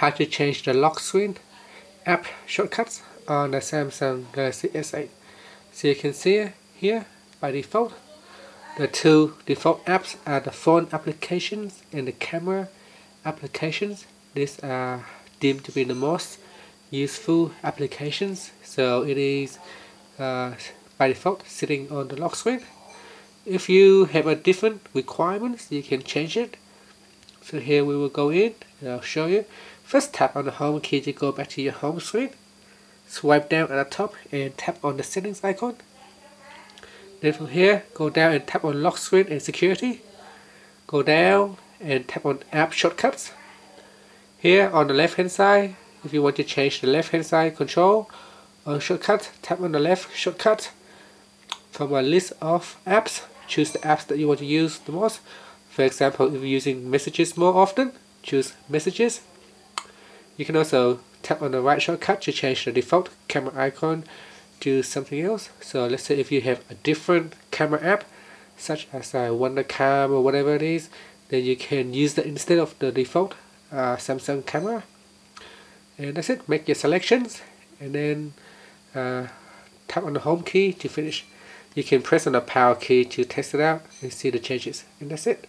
how to change the lock screen? App shortcuts on the Samsung Galaxy S8 so you can see here by default the two default apps are the phone applications and the camera applications. These are deemed to be the most useful applications. So it is uh, by default sitting on the lock screen. If you have a different requirements you can change it so here we will go in and I'll show you. First tap on the home key to go back to your home screen. Swipe down at the top and tap on the settings icon. Then from here go down and tap on lock screen and security. Go down and tap on app shortcuts. Here on the left hand side if you want to change the left hand side control or shortcut tap on the left shortcut. From a list of apps choose the apps that you want to use the most for example if you're using messages more often choose messages. You can also tap on the right shortcut to change the default camera icon to something else. So let's say if you have a different camera app such as a Wondercam or whatever it is then you can use that instead of the default uh, Samsung camera. And that's it. Make your selections and then uh, tap on the home key to finish. You can press on the power key to test it out and see the changes. And that's it